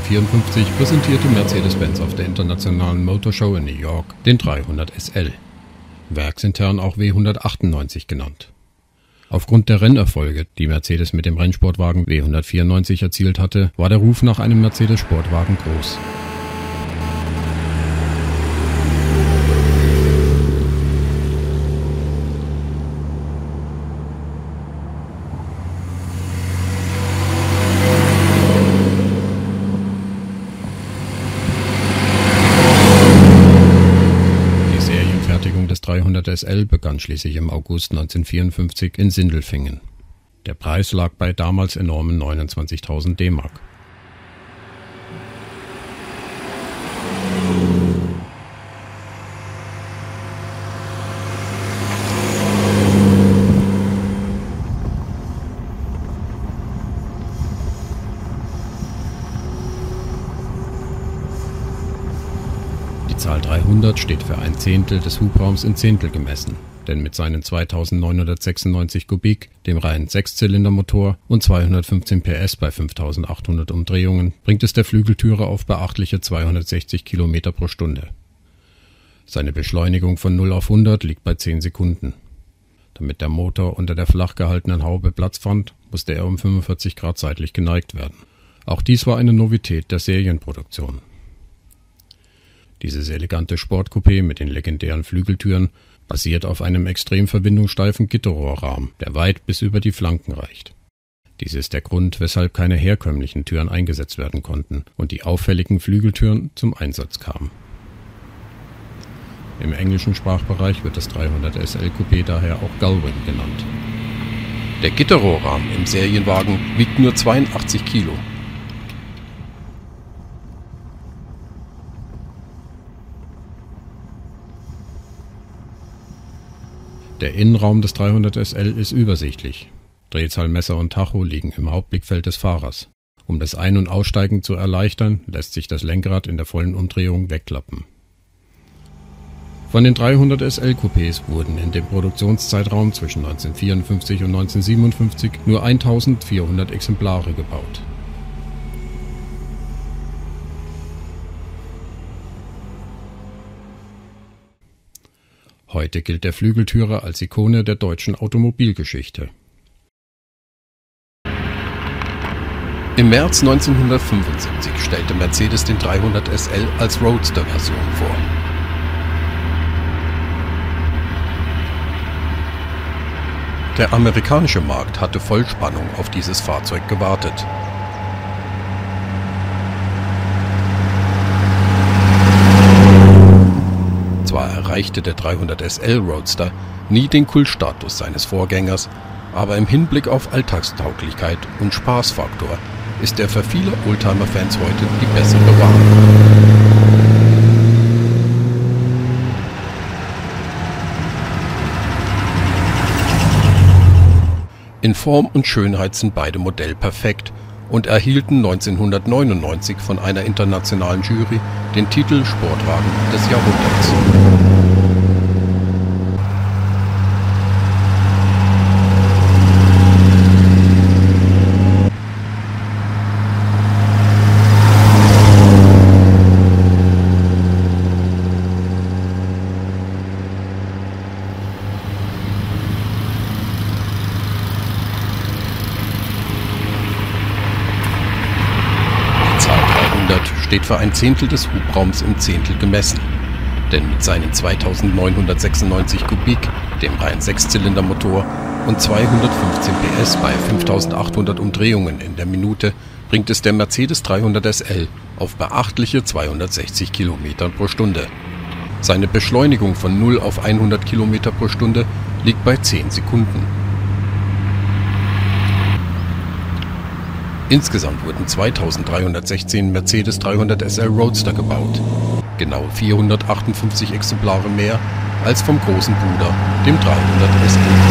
1954 präsentierte Mercedes-Benz auf der Internationalen Motor Show in New York den 300 SL, werksintern auch W198 genannt. Aufgrund der Rennerfolge, die Mercedes mit dem Rennsportwagen W194 erzielt hatte, war der Ruf nach einem Mercedes-Sportwagen groß des 300 SL begann schließlich im August 1954 in Sindelfingen. Der Preis lag bei damals enormen 29.000 D-Mark Zahl 300 steht für ein Zehntel des Hubraums in Zehntel gemessen, denn mit seinen 2996 Kubik, dem reinen Sechszylindermotor und 215 PS bei 5800 Umdrehungen bringt es der Flügeltüre auf beachtliche 260 km pro Stunde. Seine Beschleunigung von 0 auf 100 liegt bei 10 Sekunden. Damit der Motor unter der flach gehaltenen Haube Platz fand, musste er um 45 Grad seitlich geneigt werden. Auch dies war eine Novität der Serienproduktion dieses elegante Sportcoupé mit den legendären Flügeltüren basiert auf einem extrem verbindungssteifen Gitterrohrrahmen, der weit bis über die Flanken reicht. Dies ist der Grund, weshalb keine herkömmlichen Türen eingesetzt werden konnten und die auffälligen Flügeltüren zum Einsatz kamen. Im englischen Sprachbereich wird das 300 SL Coupé daher auch Gullwing genannt. Der Gitterrohrrahmen im Serienwagen wiegt nur 82 Kilo Der Innenraum des 300 SL ist übersichtlich. Drehzahlmesser und Tacho liegen im Hauptblickfeld des Fahrers. Um das Ein- und Aussteigen zu erleichtern, lässt sich das Lenkrad in der vollen Umdrehung wegklappen. Von den 300 SL Coupés wurden in dem Produktionszeitraum zwischen 1954 und 1957 nur 1400 Exemplare gebaut Heute gilt der Flügeltürer als Ikone der deutschen Automobilgeschichte. Im März 1975 stellte Mercedes den 300 SL als Roadster-Version vor. Der amerikanische Markt hatte Vollspannung auf dieses Fahrzeug gewartet erreichte der 300 SL Roadster nie den Kultstatus seines Vorgängers, aber im Hinblick auf Alltagstauglichkeit und Spaßfaktor ist er für viele Oldtimer-Fans heute die bessere Wahl. In Form und Schönheit sind beide Modell perfekt und erhielten 1999 von einer internationalen Jury den Titel Sportwagen des Jahrhunderts. Steht für ein Zehntel des Hubraums im Zehntel gemessen. Denn mit seinen 2996 Kubik, dem reinen Sechszylindermotor und 215 PS bei 5800 Umdrehungen in der Minute bringt es der Mercedes 300 SL auf beachtliche 260 km pro Stunde. Seine Beschleunigung von 0 auf 100 km pro Stunde liegt bei 10 Sekunden. Insgesamt wurden 2316 Mercedes 300 SL Roadster gebaut, genau 458 Exemplare mehr als vom großen Bruder, dem 300 SL.